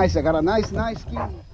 Nice, I got a nice, nice king.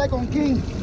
Second king.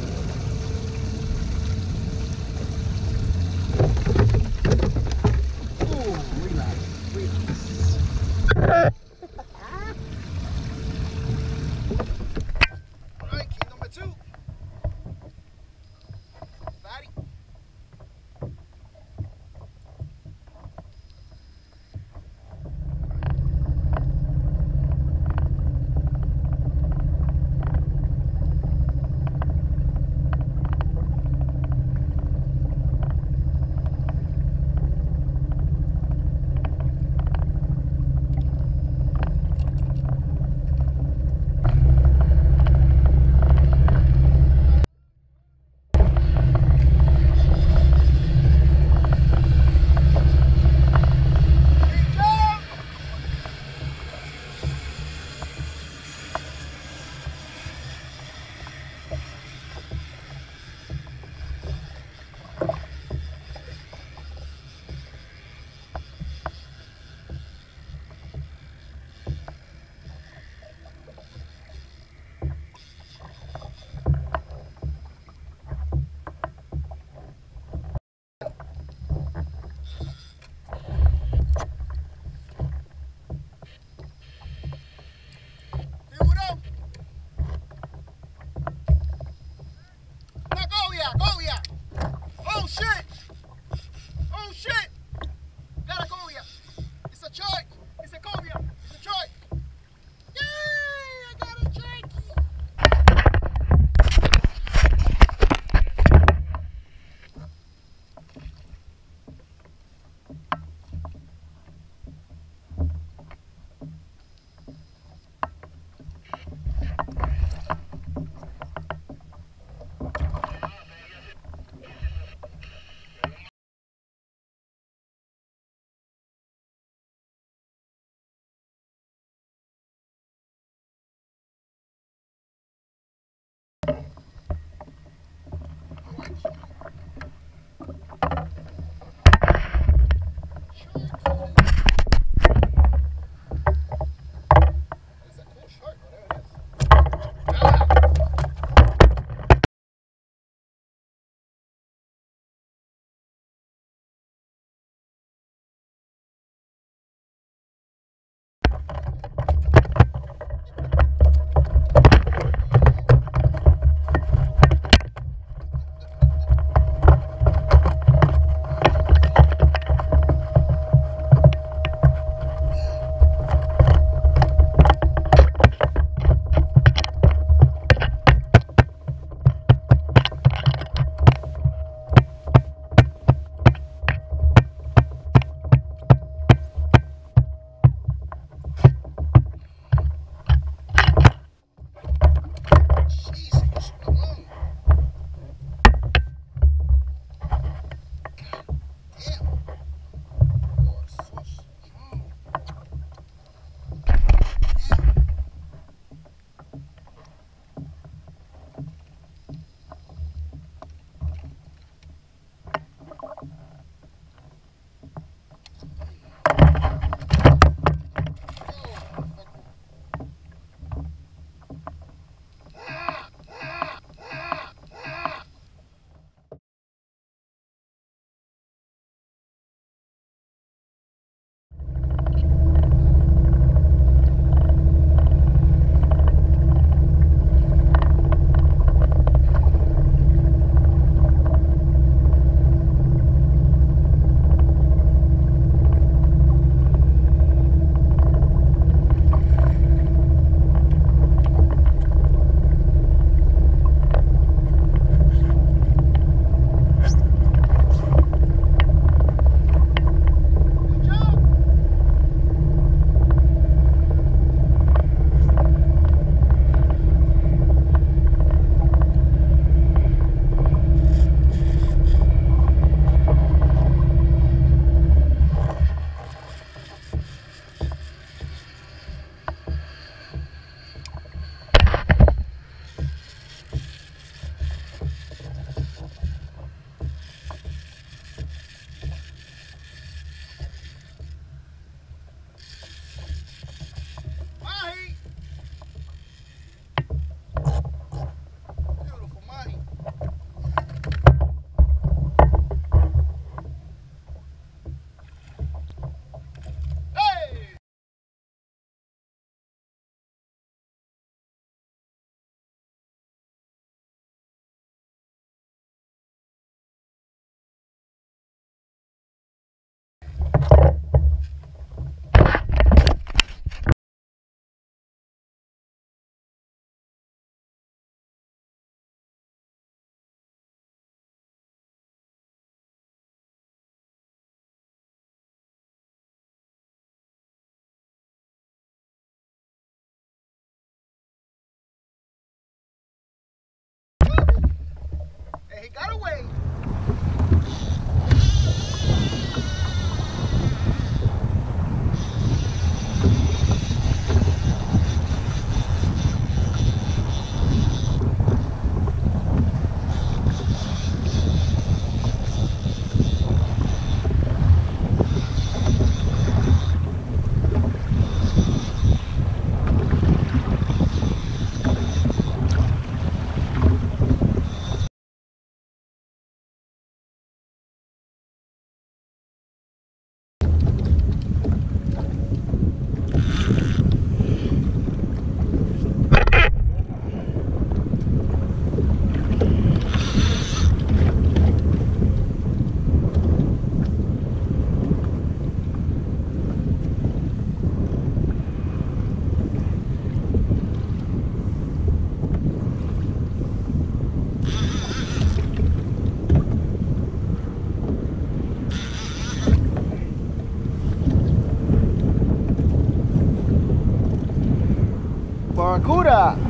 Got away. Barracuda!